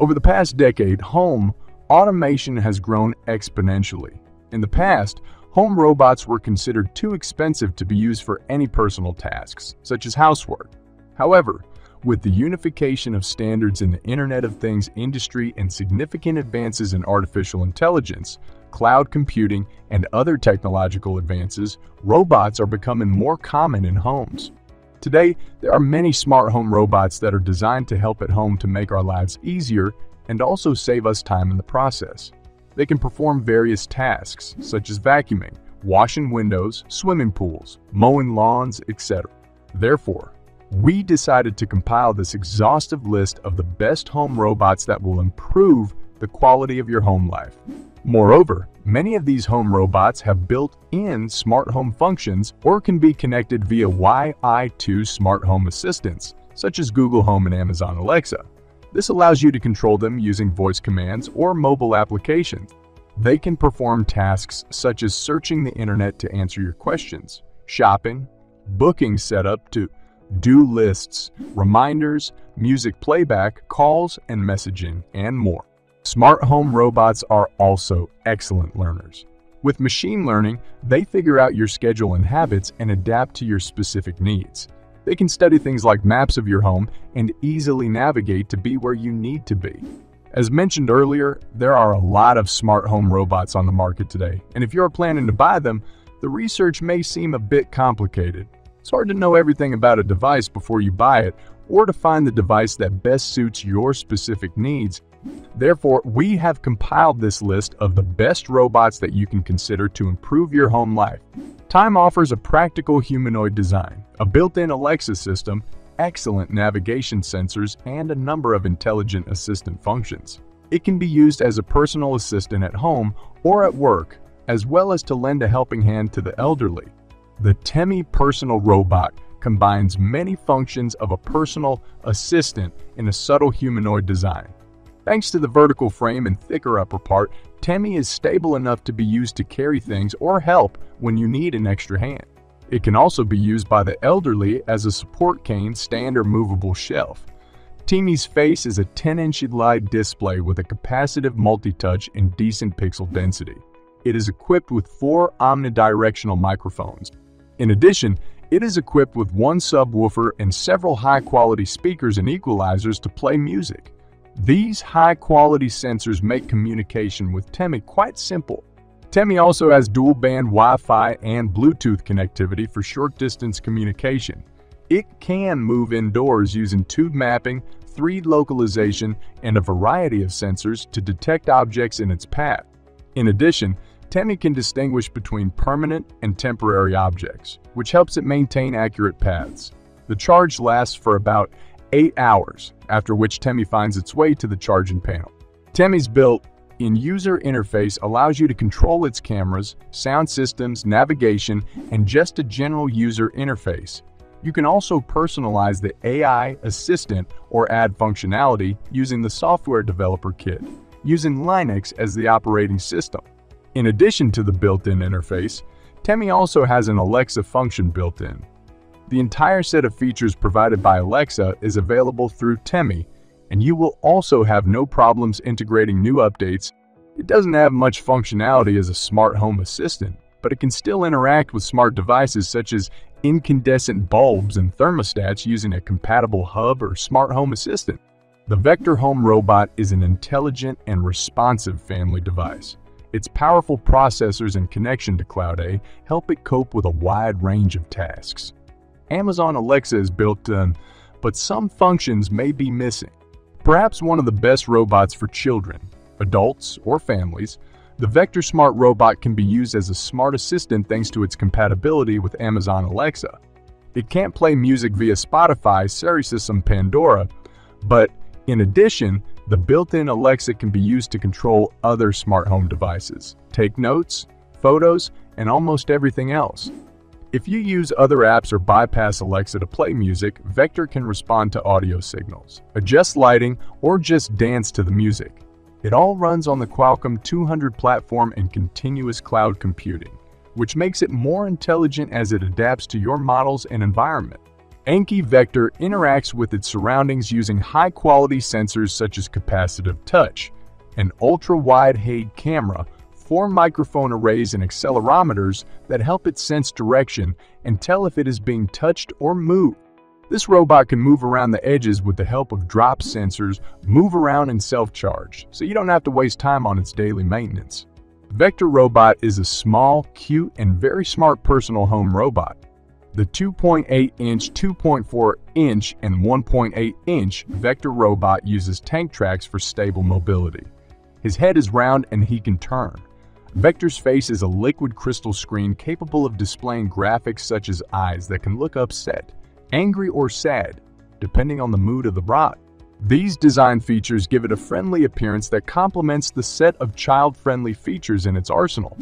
Over the past decade, home automation has grown exponentially. In the past, home robots were considered too expensive to be used for any personal tasks, such as housework. However, with the unification of standards in the Internet of Things industry and significant advances in artificial intelligence, cloud computing, and other technological advances, robots are becoming more common in homes. Today, there are many smart home robots that are designed to help at home to make our lives easier and also save us time in the process. They can perform various tasks, such as vacuuming, washing windows, swimming pools, mowing lawns, etc. Therefore, we decided to compile this exhaustive list of the best home robots that will improve the quality of your home life. Moreover, many of these home robots have built-in smart home functions or can be connected via Wi-Fi to smart home assistants, such as Google Home and Amazon Alexa. This allows you to control them using voice commands or mobile applications. They can perform tasks such as searching the internet to answer your questions, shopping, booking setup to do lists, reminders, music playback, calls and messaging, and more. Smart home robots are also excellent learners. With machine learning, they figure out your schedule and habits and adapt to your specific needs. They can study things like maps of your home and easily navigate to be where you need to be. As mentioned earlier, there are a lot of smart home robots on the market today, and if you're planning to buy them, the research may seem a bit complicated. It's hard to know everything about a device before you buy it or to find the device that best suits your specific needs. Therefore, we have compiled this list of the best robots that you can consider to improve your home life. Temi offers a practical humanoid design, a built-in Alexa system, excellent navigation sensors, and a number of intelligent assistant functions. It can be used as a personal assistant at home or at work, as well as to lend a helping hand to the elderly. The Temi personal robot combines many functions of a personal assistant in a subtle humanoid design. Thanks to the vertical frame and thicker upper part, Temi is stable enough to be used to carry things or help when you need an extra hand. It can also be used by the elderly as a support cane, stand, or movable shelf. Temi's face is a 10-inch wide display with a capacitive multi-touch and decent pixel density. It is equipped with four omnidirectional microphones, in addition, it is equipped with one subwoofer and several high-quality speakers and equalizers to play music. These high-quality sensors make communication with Temi quite simple. Temi also has dual-band Wi-Fi and Bluetooth connectivity for short-distance communication. It can move indoors using tube mapping, 3D localization, and a variety of sensors to detect objects in its path. In addition, Temi can distinguish between permanent and temporary objects, which helps it maintain accurate paths. The charge lasts for about 8 hours, after which Temi finds its way to the charging panel. Temi's built-in user interface allows you to control its cameras, sound systems, navigation, and just a general user interface. You can also personalize the AI assistant or add functionality using the Software Developer Kit, using Linux as the operating system. In addition to the built-in interface, Temi also has an Alexa function built in. The entire set of features provided by Alexa is available through Temi, and you will also have no problems integrating new updates. It doesn't have much functionality as a smart home assistant, but it can still interact with smart devices such as incandescent bulbs and thermostats using a compatible hub or smart home assistant. The Vector Home Robot is an intelligent and responsive family device. Its powerful processors and connection to Cloud A help it cope with a wide range of tasks. Amazon Alexa is built in, but some functions may be missing. Perhaps one of the best robots for children, adults, or families, the Vector Smart Robot can be used as a smart assistant thanks to its compatibility with Amazon Alexa. It can't play music via Spotify, Sirius Pandora, but in addition, the built-in Alexa can be used to control other smart home devices, take notes, photos, and almost everything else. If you use other apps or bypass Alexa to play music, Vector can respond to audio signals, adjust lighting, or just dance to the music. It all runs on the Qualcomm 200 platform and continuous cloud computing, which makes it more intelligent as it adapts to your models and environment. Anki Vector interacts with its surroundings using high-quality sensors such as capacitive touch, an ultra-wide HAID camera, four microphone arrays and accelerometers that help it sense direction and tell if it is being touched or moved. This robot can move around the edges with the help of drop sensors, move around and self-charge, so you don't have to waste time on its daily maintenance. Vector Robot is a small, cute, and very smart personal home robot. The 2.8-inch, 2.4-inch, and 1.8-inch Vector robot uses tank tracks for stable mobility. His head is round and he can turn. Vector's face is a liquid crystal screen capable of displaying graphics such as eyes that can look upset, angry, or sad, depending on the mood of the bot. These design features give it a friendly appearance that complements the set of child-friendly features in its arsenal.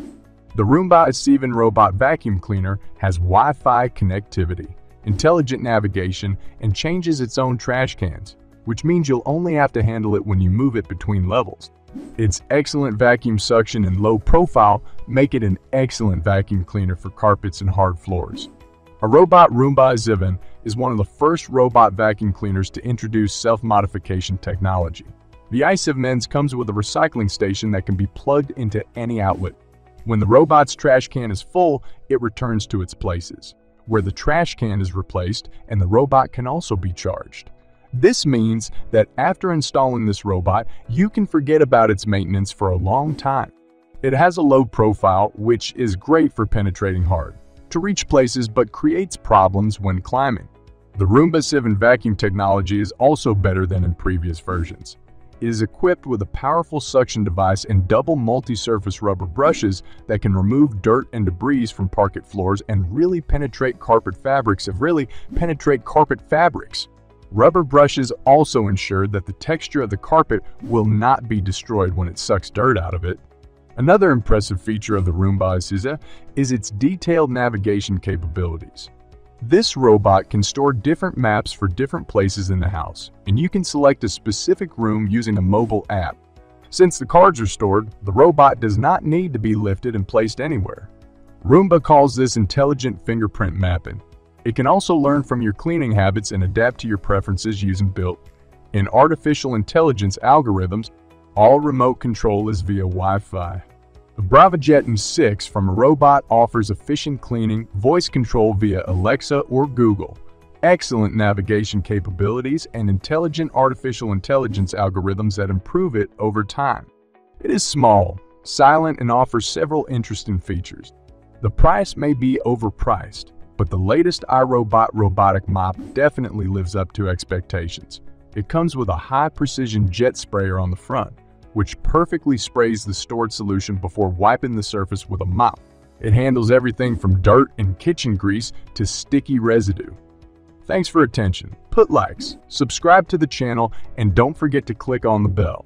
The Roomba Seven Robot Vacuum Cleaner has Wi-Fi connectivity, intelligent navigation, and changes its own trash cans, which means you'll only have to handle it when you move it between levels. Its excellent vacuum suction and low profile make it an excellent vacuum cleaner for carpets and hard floors. iRobot Roomba Zivan is one of the first robot vacuum cleaners to introduce self-modification technology. The i7 Men's comes with a recycling station that can be plugged into any outlet. When the robot's trash can is full, it returns to its places, where the trash can is replaced and the robot can also be charged. This means that after installing this robot, you can forget about its maintenance for a long time. It has a low profile, which is great for penetrating hard, to reach places but creates problems when climbing. The Roomba 7 vacuum technology is also better than in previous versions. It is equipped with a powerful suction device and double multi-surface rubber brushes that can remove dirt and debris from parquet floors and really penetrate carpet fabrics of really penetrate carpet fabrics. Rubber brushes also ensure that the texture of the carpet will not be destroyed when it sucks dirt out of it. Another impressive feature of the Roomba Assisa uh, is its detailed navigation capabilities. This robot can store different maps for different places in the house, and you can select a specific room using a mobile app. Since the cards are stored, the robot does not need to be lifted and placed anywhere. Roomba calls this intelligent fingerprint mapping. It can also learn from your cleaning habits and adapt to your preferences using built-in artificial intelligence algorithms. All remote control is via Wi-Fi. The Braava Jet M6 from iRobot offers efficient cleaning, voice control via Alexa or Google, excellent navigation capabilities, and intelligent artificial intelligence algorithms that improve it over time. It is small, silent, and offers several interesting features. The price may be overpriced, but the latest iRobot robotic mop definitely lives up to expectations. It comes with a high-precision jet sprayer on the front, which perfectly sprays the stored solution before wiping the surface with a mop. It handles everything from dirt and kitchen grease to sticky residue. Thanks for attention. Put likes, subscribe to the channel, and don't forget to click on the bell.